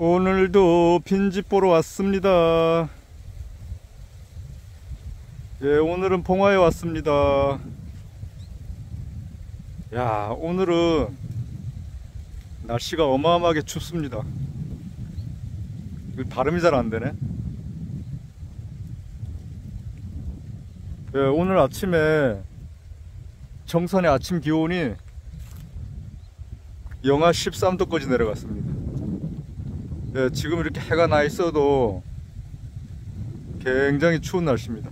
오늘도 빈집 보러 왔습니다. 예, 오늘은 봉화에 왔습니다. 야, 오늘은 날씨가 어마어마하게 춥습니다. 발음이 잘 안 되네. 예, 오늘 아침에 정선의 아침 기온이 영하 13도까지 내려갔습니다. 예, 지금 이렇게 해가 나 있어도 굉장히 추운 날씨입니다.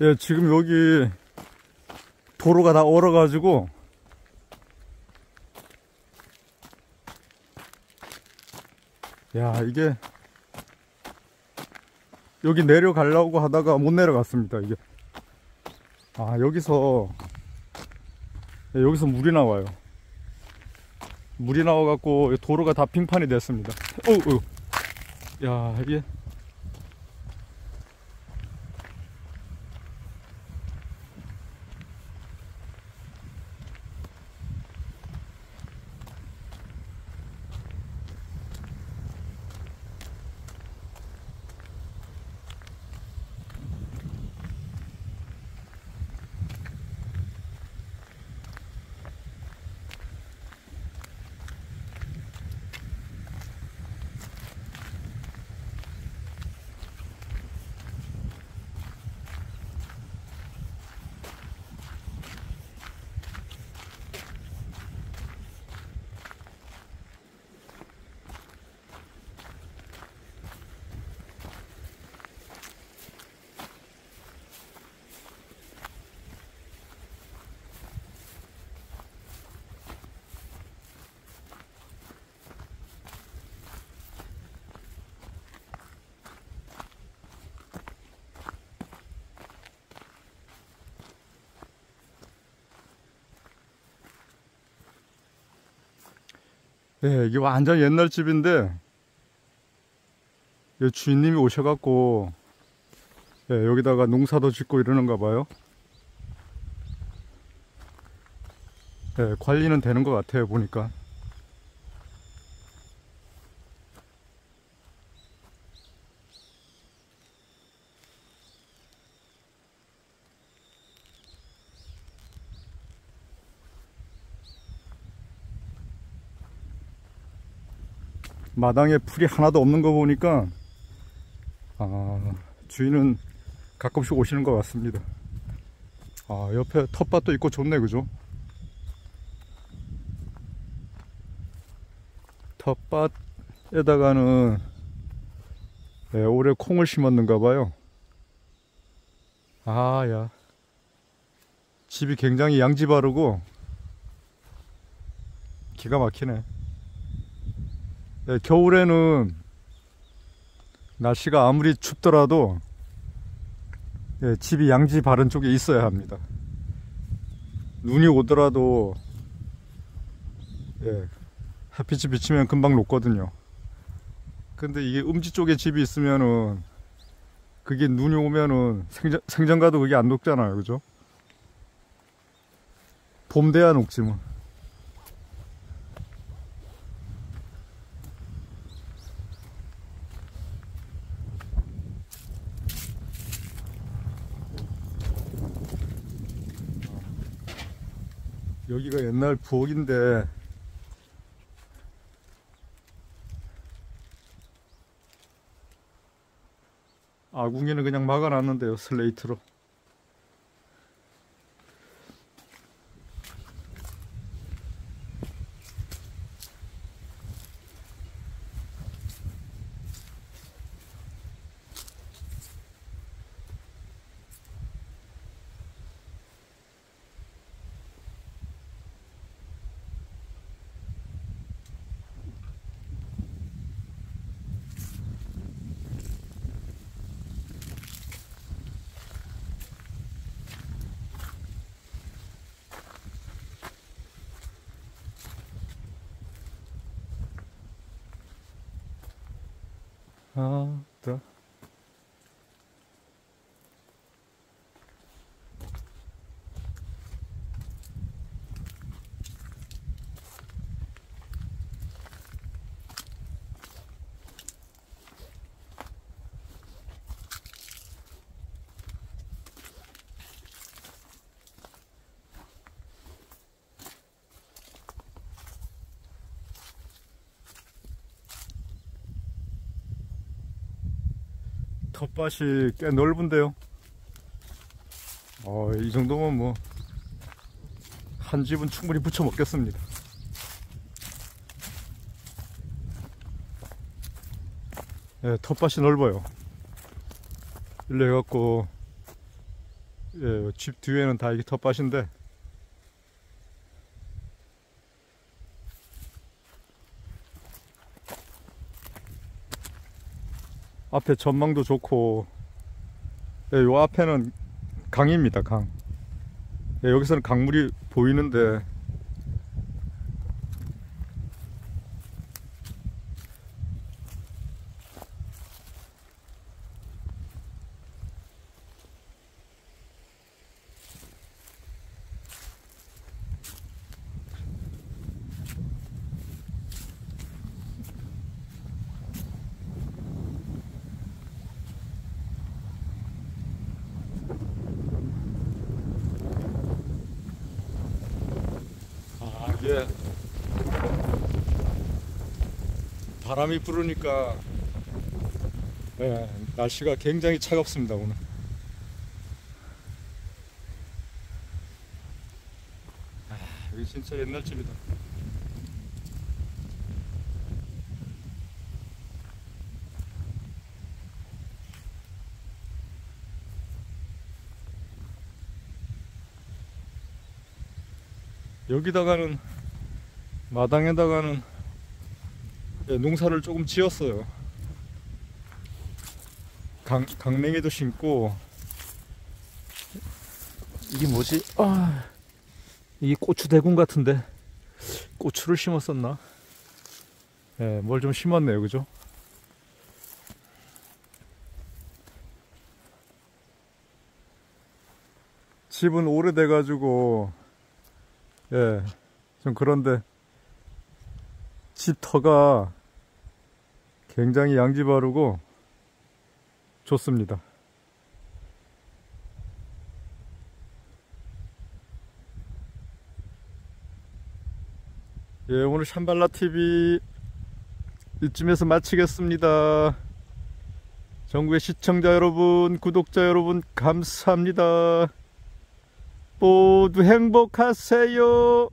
예, 지금 여기 도로가 다 얼어가지고 야 이게 여기 내려가려고 하다가 못 내려갔습니다 이게. 아 여기서 예, 여기서 물이 나와요. 물이 나와갖고 도로가 다 빙판이 됐습니다. 어우 야 이게 네, 이게 완전 옛날 집인데 주인님이 오셔갖고 네, 여기다가 농사도 짓고 이러는가 봐요. 네, 관리는 되는 것 같아요 보니까. 마당에 풀이 하나도 없는 거 보니까 아, 주인은 가끔씩 오시는 것 같습니다. 아, 옆에 텃밭도 있고 좋네, 그죠? 텃밭에다가는 네, 올해 콩을 심었는가 봐요. 아, 야. 집이 굉장히 양지 바르고 기가 막히네. 네, 겨울에는 날씨가 아무리 춥더라도 네, 집이 양지 바른 쪽에 있어야 합니다. 눈이 오더라도 예, 햇빛이 비치면 금방 녹거든요. 근데 이게 음지 쪽에 집이 있으면은 그게 눈이 오면은 생전, 생전가도 그게 안 녹잖아요. 그죠? 봄 돼야 녹지 뭐. 여기가 옛날 부엌인데. 아궁이는 그냥 막아놨는데요 슬레이트로 아, 텃밭이 꽤 넓은데요. 어, 이 정도면 뭐, 한 집은 충분히 부쳐 먹겠습니다. 예, 텃밭이 넓어요. 일로 해갖고, 예, 집 뒤에는 다 이게 텃밭인데, 앞에 전망도 좋고 예, 요 앞에는 강입니다 강. 예, 여기서는 강물이 보이는데 아 이게 바람이 부르니까 예, 날씨가 굉장히 차갑습니다 오늘. 아, 여기 진짜 옛날 집이다. 여기다가는 마당에다가는 예, 농사를 조금 지었어요. 강, 강냉이도 심고 이게 뭐지? 아, 이게 고추 대군 같은데 고추를 심었었나? 예, 뭘좀 심었네요, 그죠? 집은 오래돼가지고 예, 좀 그런데 집 터가 굉장히 양지 바르고 좋습니다. 예, 오늘 샴발라 TV 이쯤에서 마치겠습니다. 전국의 시청자 여러분, 구독자 여러분, 감사합니다. 모두 행복하세요.